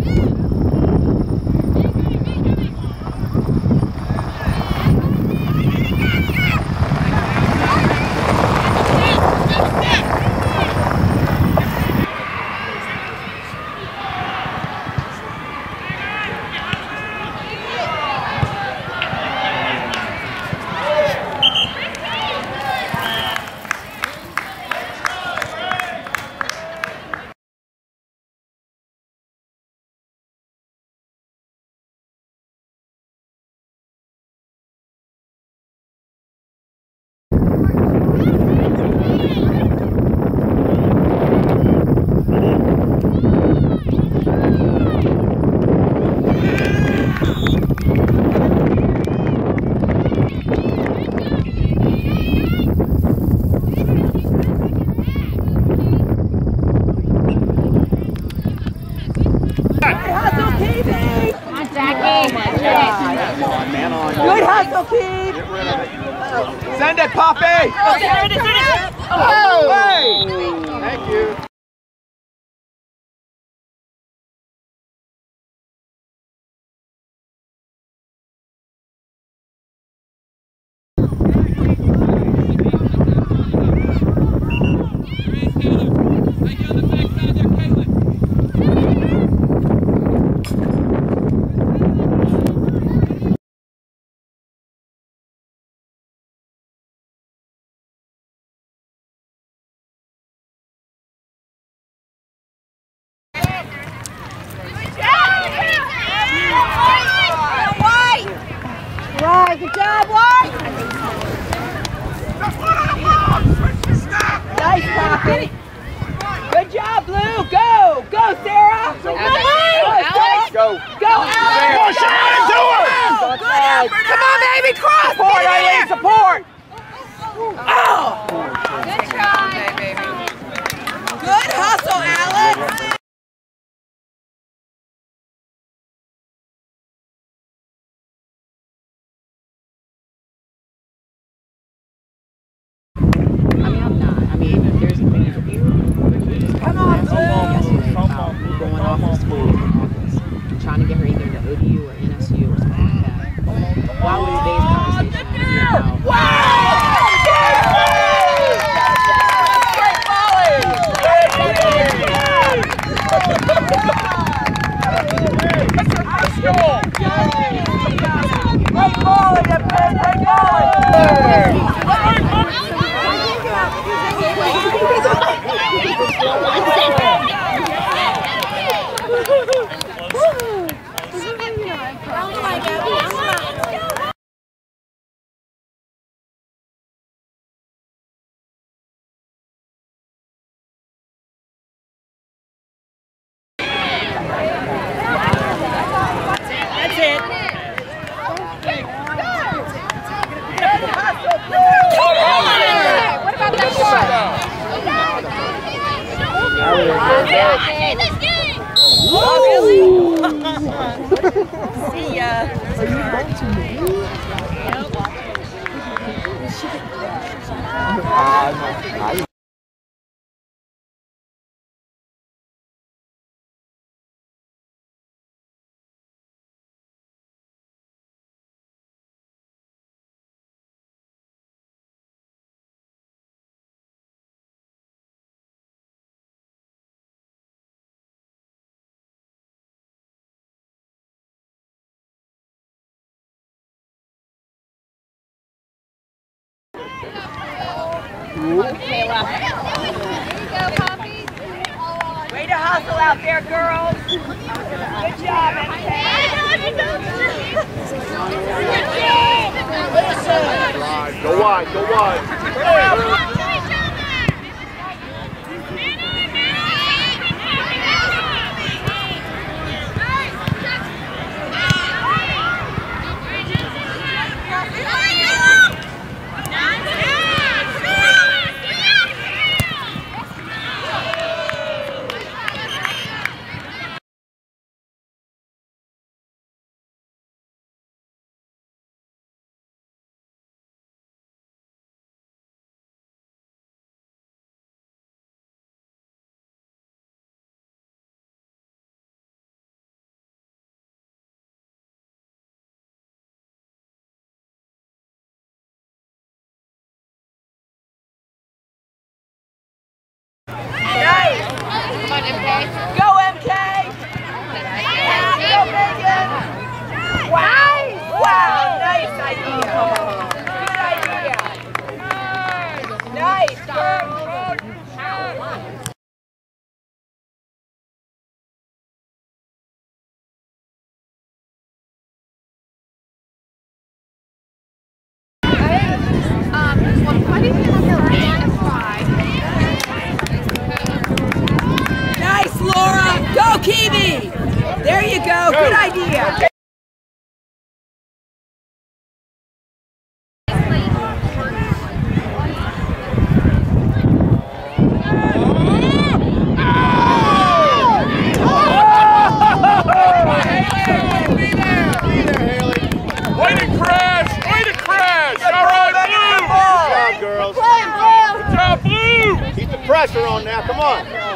Yeah. Good hustle, Keith. Send it, Poppy! Oh, there it is, there it is! Oh! Hey! Thank you. Right, good job, White. Nice, Poppy. Good job, Blue. Go, go, Sarah. Go, Alex. Go. Go, Alex. Push her into her! Good effort. Come on, baby, cross. Support, Get in Eileen, there. support! Oh. Good hustle, Alex. I mean, I'm not. I mean, there's if you Yesterday about going off to school in trying to get her either to ODU or NSU or something like that. Conversation be about That's it. What about that See ya. Way to hustle out there, girls. Good job, Go wide, go wide. Nice Go, MK! Go, Megan! Wow! Wow, nice idea! Good idea! Nice, um, girl! Nice, Go, Kiwi! There you go. Good idea. Way to crash! Way to crash! All right, Blue! Good job, girls. Good job, Blue! Keep the pressure on now. Come on.